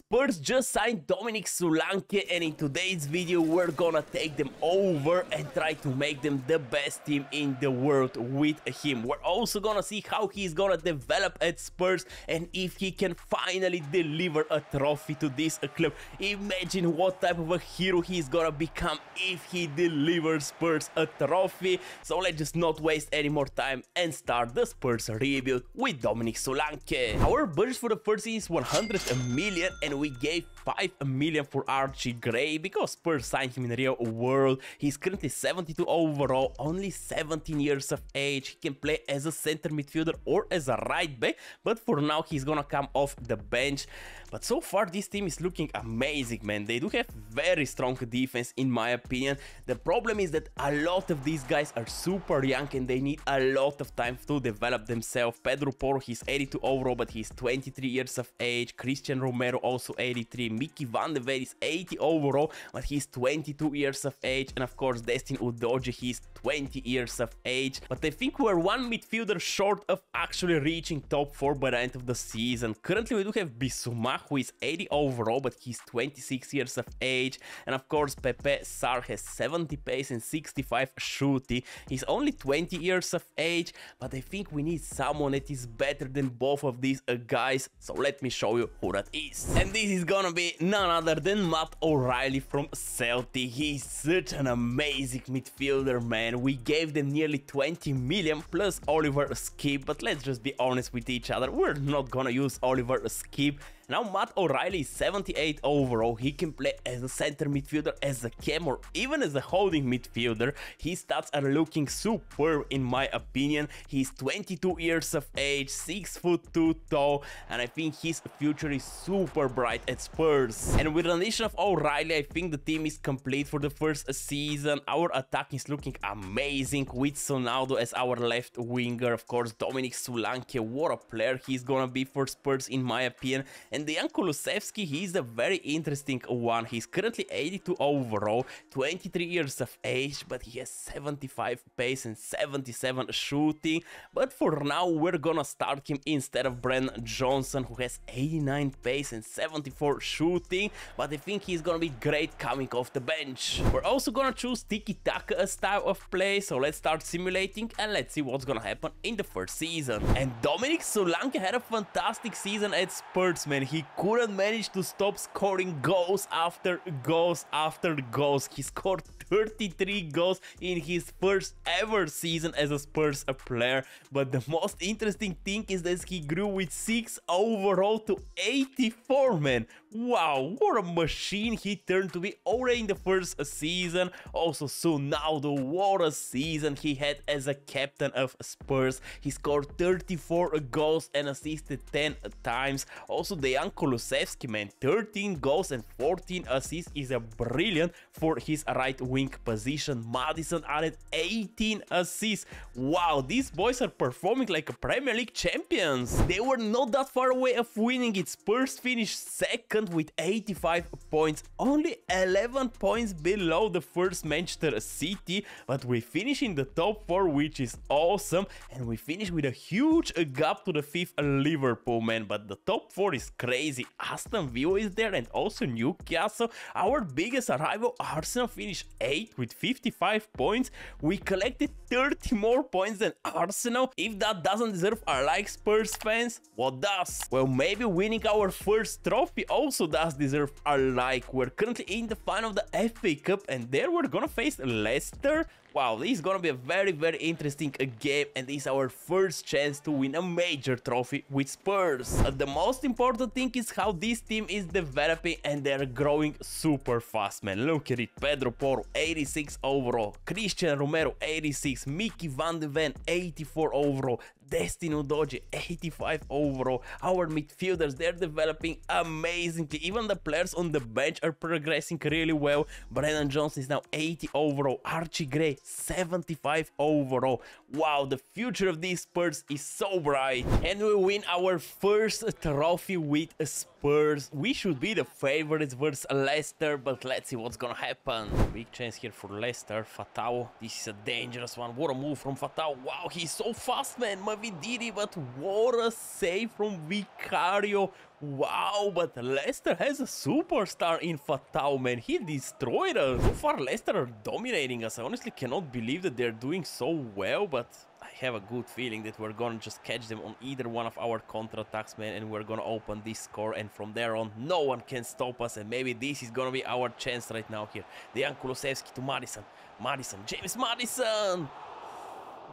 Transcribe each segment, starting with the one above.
Spurs just signed Dominic Solanke and in today's video we're gonna take them over and try to make them the best team in the world with him. We're also gonna see how he's gonna develop at Spurs and if he can finally deliver a trophy to this club. Imagine what type of a hero he's gonna become if he delivers Spurs a trophy. So let's just not waste any more time and start the Spurs rebuild with Dominic Solanke. Our budget for the first season is 100 million and we gave 5 million for Archie Gray because Spurs signed him in real world. He's currently 72 overall, only 17 years of age. He can play as a center midfielder or as a right back, but for now he's gonna come off the bench. But so far this team is looking amazing, man. They do have very strong defense in my opinion. The problem is that a lot of these guys are super young and they need a lot of time to develop themselves. Pedro Porro, he's 82 overall, but he's 23 years of age. Cristian Romero also 83. Mickey Van de Ven is 80 overall, but he's 22 years of age. And of course, Destin Udogie, he's 20 years of age. But I think we're one midfielder short of actually reaching top 4 by the end of the season. Currently, we do have Bissouma, who is 80 overall, but he's 26 years of age. And of course, Pepe Sarr has 70 pace and 65 shooting. He's only 20 years of age, but I think we need someone that is better than both of these guys. So let me show you who that is. And this is gonna be none other than Matt O'Reilly from Celtic. He's such an amazing midfielder, man. We gave them nearly 20 million plus Oliver Skipp, but let's just be honest with each other. We're not gonna use Oliver Skipp. Now Matt O'Reilly is 78 overall, he can play as a center midfielder, as a cam or even as a holding midfielder. His stats are looking superb in my opinion. He's 22 years of age, 6 foot 2 tall and I think his future is super bright at Spurs. And with the addition of O'Reilly, I think the team is complete for the first season. Our attack is looking amazing with Sonaldo as our left winger. Of course, Dominic Solanke, what a player he's gonna be for Spurs in my opinion. And Dejan Kulusevski, he's a very interesting one. He's currently 82 overall, 23 years of age, but he has 75 pace and 77 shooting. But for now, we're gonna start him instead of Brennan Johnson, who has 89 pace and 74 shooting. But I think he's gonna be great coming off the bench. We're also gonna choose tiki-taka style of play, so let's start simulating and let's see what's gonna happen in the first season. And Dominic Solanke had a fantastic season at Spurs, man he couldn't manage to stop scoring goals after goals after goals. He scored 33 goals in his first ever season as a Spurs player. But the most interesting thing is that he grew with 6 overall to 84, man. Wow, what a machine he turned to be already in the first season. Also, Sonaldo, what a season he had as a captain of Spurs. He scored 34 goals and assisted 10 times. Also, Dejan Kulusevski, man, 13 goals and 14 assists is a brilliant for his right wing position. Maddison added 18 assists. Wow, these boys are performing like a Premier League champions. They were not that far away of winning it. Spurs finished second with 85 points, only 11 points below the first Manchester City, but we finish in the top 4, which is awesome, and we finish with a huge gap to the 5th Liverpool, man, but the top 4 is crazy. Aston Villa is there and also Newcastle. Our biggest rival, Arsenal, finished 8th with 55 points. We collected 30 more points than Arsenal. If that doesn't deserve our like Spurs fans, what does? Well, maybe winning our first trophy also does deserve our like. We're currently in the final of the FA Cup and there we're gonna face Leicester. Wow, this is gonna be a very, very interesting game and this is our first chance to win a major trophy with Spurs. Uh, the most important thing is how this team is developing and they're growing super fast, man. Look at it, Pedro Porro, 86 overall, Cristian Romero, 86, Mickey Van de Ven, 84 overall, Destin Udogie, 85 overall. Our midfielders, they're developing amazingly. Even the players on the bench are progressing really well. Brennan Johnson is now 80 overall, Archie Gray, 75 overall. Wow, the future of these Spurs is so bright. And we win our first trophy with Spurs. We should be the favorites versus Leicester, but let's see what's gonna happen. Big chance here for Leicester. Fatawu, this is a dangerous one. What a move from Fatawu. Wow, he's so fast, man. My Davidini, but what a save from Vicario. Wow, but Leicester has a superstar in Fatawu, man. He destroyed us. So far, Leicester are dominating us. I honestly cannot believe that they're doing so well, but I have a good feeling that we're gonna just catch them on either one of our counter-attacks, man, and we're gonna open this score, and from there on, no one can stop us, and maybe this is gonna be our chance right now here. Dejan Kulusevski to Maddison. Maddison, James Maddison!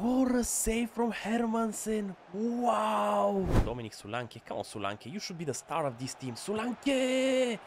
What save from Hermansen. Wow. Dominic Solanke. Come on, Solanke. You should be the star of this team. Solanke!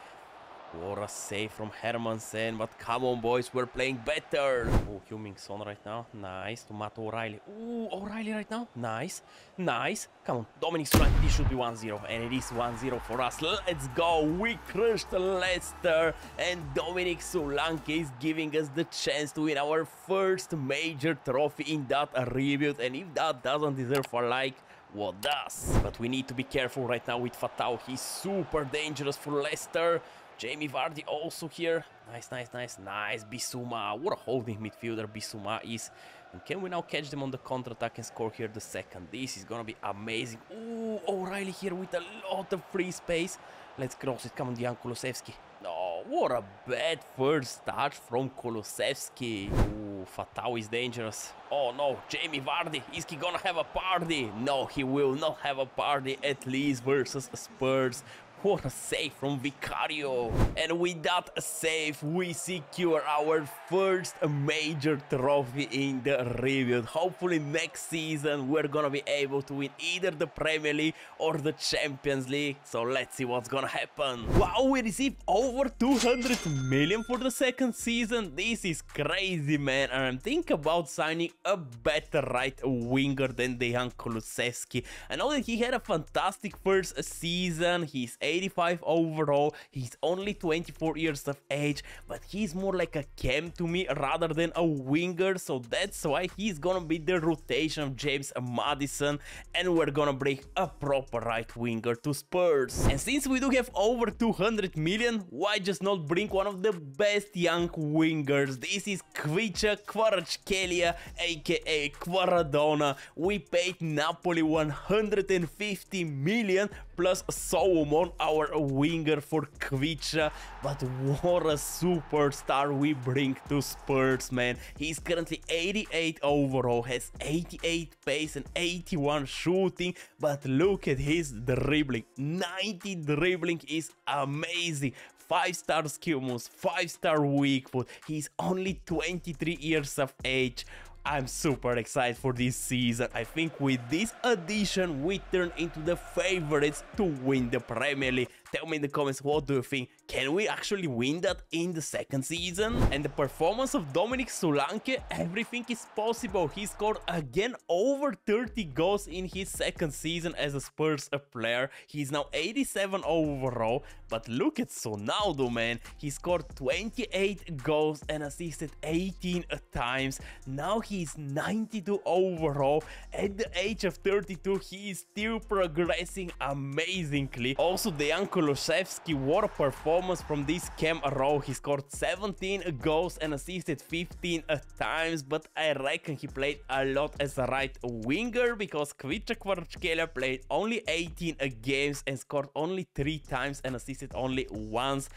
What a save from Hermansen, but come on boys, we're playing better. Oh, Heung-min Son right now, nice. To Matt O'Reilly. Ooh, O'Reilly right now, nice, nice. Come on, Dominic Solanke, this should be 1-0, and it is 1-0 for us. Let's go, we crushed Leicester, and Dominic Solanke is giving us the chance to win our first major trophy in that rebuild, and if that doesn't deserve a like, what does? But we need to be careful right now with Fatawu, he's super dangerous for Leicester. Jamie Vardy also here. Nice, nice, nice, nice. Bissouma. What a holding midfielder Bissouma is. And can we now catch them on the counter-attack and score here the second? This is gonna be amazing. Ooh, O'Reilly here with a lot of free space. Let's cross it. Come on, Dejan Kulusevski. Oh, what a bad first start from Kulusevski. Ooh, Fatawu is dangerous. Oh no, Jamie Vardy, is he gonna have a party? No, he will not have a party, at least versus Spurs. What a save from Vicario. And with that save, we secure our first major trophy in the rebuild. Hopefully next season we're gonna be able to win either the Premier League or the Champions League. So let's see what's gonna happen. Wow, we received over 200 million for the second season. This is crazy, man. And I'm thinking about signing a better right winger than Dejan Kulusevski. I know that he had a fantastic first season. He's 85 overall. He's only 24 years of age, but he's more like a cam to me rather than a winger. So that's why he's gonna be the rotation of James Maddison and we're gonna bring a proper right winger to Spurs. And since we do have over 200 million, why just not bring one of the best young wingers? This is Khvicha Kvaratskhelia, aka Kvaradona. We paid Napoli 150 million plus Solomon, our winger for Khvicha. But what a superstar we bring to Spurs, man. He's currently 88 overall, has 88 pace and 81 shooting. But look at his dribbling. 90 dribbling is amazing. 5 star skill moves, 5 star weak foot. He's only 23 years of age. I'm super excited for this season. I think with this addition, we turn into the favorites to win the Premier League. Tell me in the comments what do you think. Can we actually win that in the second season? And the performance of Dominic Solanke, everything is possible. He scored again over 30 goals in his second season as a Spurs player. He's now 87 overall. But look at Sonaldo, man. He scored 28 goals and assisted 18 times. Now he's 92 overall. At the age of 32, he is still progressing amazingly. Also, the uncle Kulusevski, what a performance from this cam row. He scored 17 goals and assisted 15 times, but I reckon he played a lot as a right winger because Khvicha Kvaratskhelia played only 18 games and scored only 3 times and assisted only once.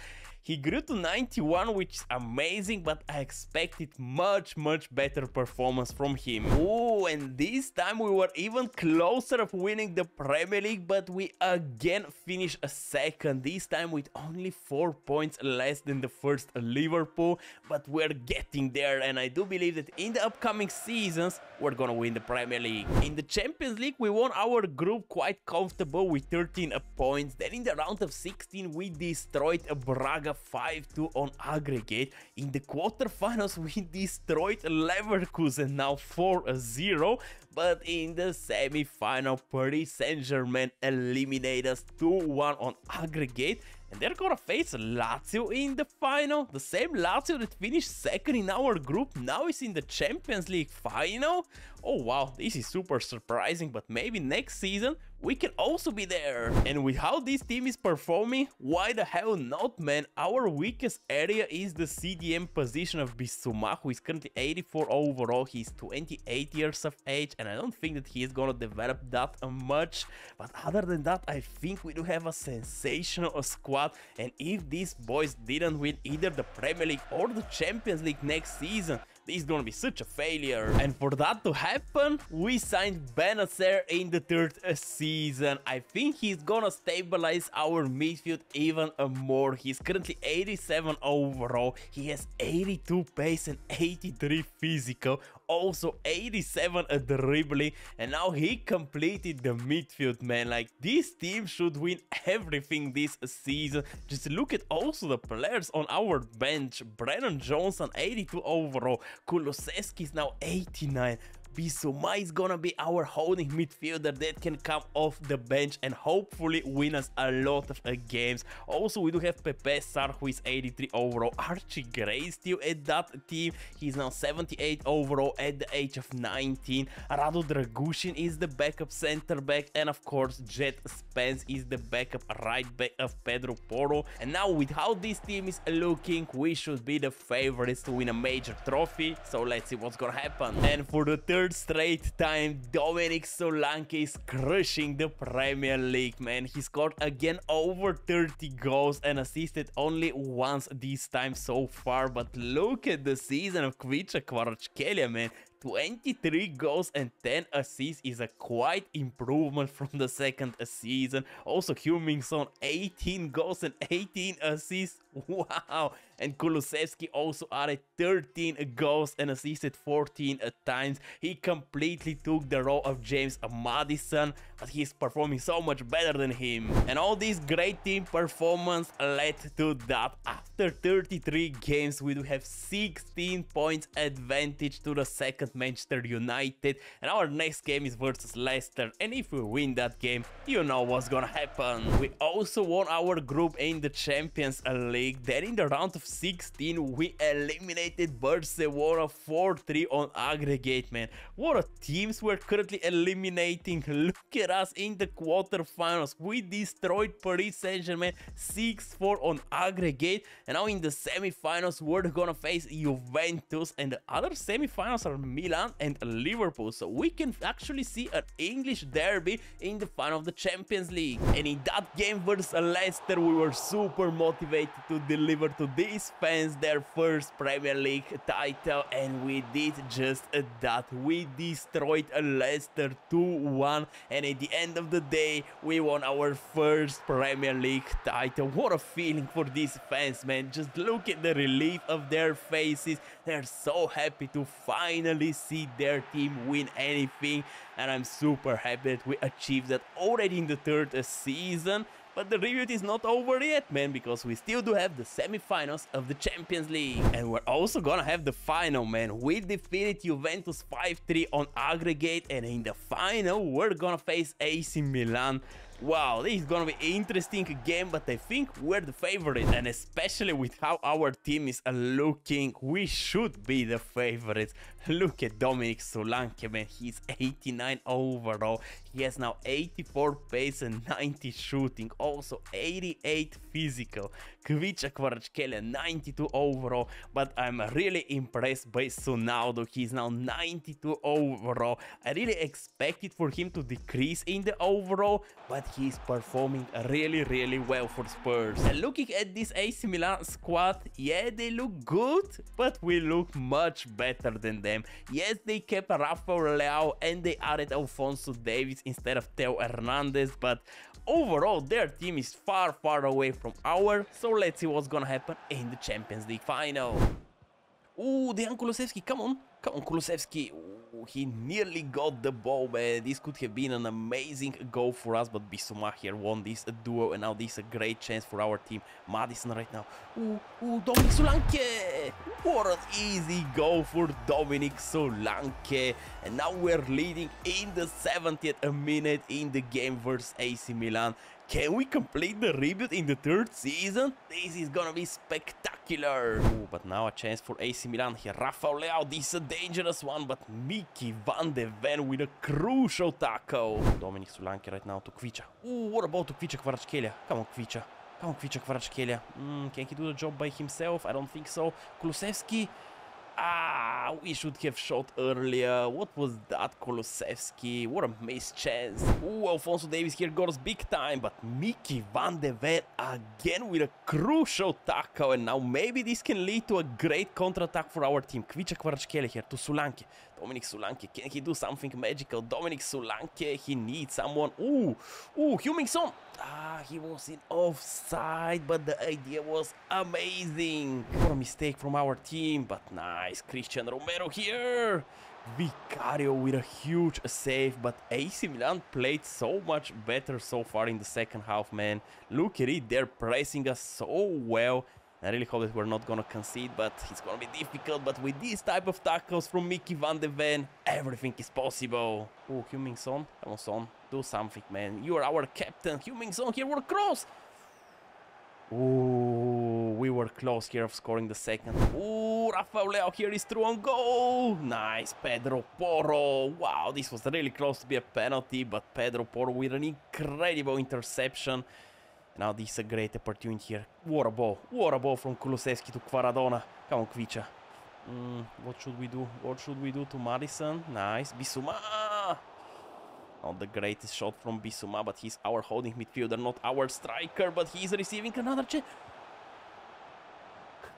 He grew to 91, which is amazing, but I expected much, much better performance from him. Oh, and this time we were even closer of winning the Premier League, but we again finished a second, this time with only 4 points less than the first Liverpool, but we're getting there, and I do believe that in the upcoming seasons, we're gonna win the Premier League. In the Champions League, we won our group quite comfortable with 13 points, then in the round of 16, we destroyed Braga 5-2 on aggregate. In the quarterfinals, we destroyed Leverkusen now 4-0. But in the semi-final, Paris Saint-Germain eliminated us 2-1 on aggregate. And they're gonna face Lazio in the final. The same Lazio that finished second in our group now is in the Champions League final. Oh wow, this is super surprising, but maybe next season we can also be there. And with how this team is performing, why the hell not, man? Our weakest area is the CDM position of Bissouma, who is currently 84 overall. He's 28 years of age, and I don't think that he is gonna develop that much. But other than that, I think we do have a sensational squad. And if these boys didn't win either the Premier League or the Champions League next season, this is gonna be such a failure. And for that to happen, we signed Bennacer in the third uh, season. I think he's gonna stabilize our midfield even uh, more. He's currently 87 overall. He has 82 pace and 83 physical also 87 a dribbling and now he completed the midfield man. Like this team should win everything this season. Just look at also the players on our bench. Brennan Johnson 82 overall. Kulusevski is now 89 Bissouma is gonna be our holding midfielder that can come off the bench and hopefully win us a lot of uh, games. Also, we do have Pepe Sarr who is 83 overall. Archie Gray still at that team. He's now 78 overall at the age of 19. Radu Dragusin is the backup center back and of course Djed Spence is the backup right back of Pedro Porro. And now with how this team is looking, we should be the favorites to win a major trophy. So let's see what's gonna happen. And for the third third straight time, Dominic Solanke is crushing the Premier League, man. He scored again over 30 goals and assisted only once this time so far. But look at the season of Khvicha Kvaratskhelia, man. 23 goals and 10 assists is a quite improvement from the second season. Also, Heung-min Son 18 goals and 18 assists. Wow! And Kulusevski also added 13 goals and assisted 14 times. He completely took the role of James Maddison, but he's performing so much better than him. And all this great team performance led to that. After 33 games, we do have 16 points advantage to the second Manchester United and our next game is versus Leicester and if we win that game you know what's gonna happen. We also won our group in the Champions League then in the round of 16 we eliminated Barcelona 4-3 on aggregate man. What a teams we're currently eliminating. Look at us in the quarterfinals. We destroyed Paris Saint-Germain 6-4 on aggregate and now in the semifinals we're gonna face Juventus and the other semifinals are Milan and Liverpool. So we can actually see an English derby in the final of the Champions League. And in that game versus Leicester, we were super motivated to deliver to these fans their first Premier League title. And we did just that. We destroyed Leicester 2-1. And at the end of the day, we won our first Premier League title. What a feeling for these fans, man. Just look at the relief of their faces. They're so happy to finally see their team win anything and I'm super happy that we achieved that already in the third uh, season. But the review is not over yet, man, because we still do have the semifinals of the Champions League. And we're also gonna have the final, man. We defeated Juventus 5-3 on aggregate, and in the final, we're gonna face AC Milan Wow, this is gonna be an interesting game, but I think we're the favorite, and especially with how our team is looking, we should be the favorites. Look at Dominic Solanke, man, he's 89 overall, he has now 84 pace and 90 shooting, also 88 physical. Khvicha Kvaratskhelia 92 overall, but I'm really impressed by Sonaldo, he's now 92 overall. I really expected for him to decrease in the overall, but he's performing really, really well for Spurs. And looking at this AC Milan squad, yeah, they look good, but we look much better than them. Yes, they kept Rafael Leao and they added Alphonso Davies instead of Theo Hernandez, but overall their team is far, far away from ours, so let's see what's gonna happen in the Champions League final. Ooh, Dejan Kulusevski, come on. Come on, Kulusevski. Ooh, he nearly got the ball, man. This could have been an amazing goal for us, but Bissouma here won this duo, and now this is a great chance for our team. Maddison right now. Ooh, ooh, Dominic Solanke. What an easy goal for Dominic Solanke. And now we're leading in the 70th minute in the game versus AC Milan. Can we complete the reboot in the third season? This is gonna be spectacular. Ooh, but now a chance for AC Milan here. Rafael Leao, this is a dangerous one, but Mickey Van de Ven with a crucial tackle. Dominic Solanke right now to Khvicha. Ooh, what about to Khvicha Kvaratskhelia? Come on, Khvicha. Come on, Khvicha Kvaratskhelia. Mm, can he do the job by himself? I don't think so. Kulusevski. Ah, we should have shot earlier. What was that, Kulusevski? What a missed chance. Ooh, Alphonso Davies here got us big time, but Mickey Van de Ven again with a crucial tackle, and now maybe this can lead to a great counter-attack for our team. Khvicha Kvaratskhelia here to Solanke. Dominic Solanke, can he do something magical? Dominic Solanke, he needs someone. Ooh, ooh, Son. Ah, he was in offside, but the idea was amazing. What a mistake from our team, but nice. Cristian Romero here. Vicario with a huge save, but AC Milan played so much better so far in the second half, man. Look at it, they're pressing us so well. I really hope that we're not gonna concede, but it's gonna be difficult. But with this type of tackles from Mickey Van de Ven, everything is possible. Oh, Heung-min Son, come on Son, do something, man. You are our captain. Heung-min Son here, we're close. Ooh, we were close here of scoring the second. Ooh, Rafael here is through on goal. Nice, Pedro Porro. Wow, this was really close to be a penalty, but Pedro Porro with an incredible interception. Now this is a great opportunity here. What a ball. What a ball from Kulusevski to Kvaradona. Come on, Khvicha. Mm, what should we do? What should we do to Maddison? Nice. Bissouma! Not the greatest shot from Bissouma, but he's our holding midfielder, not our striker, but he's receiving another chance.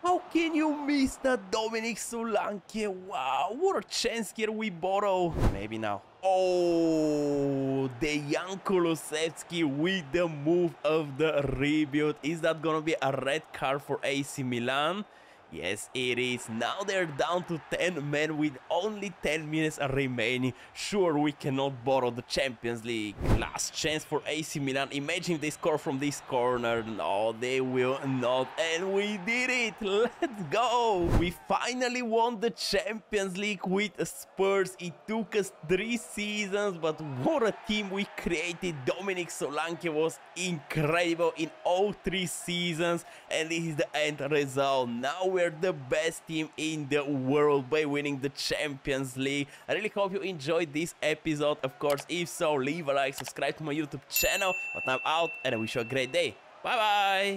How can you miss that Dominic Solanke? Wow, what a chance here we borrow. Maybe now. Oh, Dejan Kulusevski with the move of the rebuild. Is that gonna be a red card for AC Milan? Yes, it is. Now they're down to 10 men with only 10 minutes remaining. Sure, we cannot borrow the Champions League. Last chance for AC Milan. Imagine they score from this corner. No, they will not. And we did it. Let's go. We finally won the Champions League with Spurs. It took us three seasons, but what a team we created. Dominic Solanke was incredible in all three seasons. And this is the end result. Now we're the best team in the world by winning the Champions League. I really hope you enjoyed this episode. Of course, if so, leave a like, subscribe to my YouTube channel. But I'm out and I wish you a great day. Bye bye.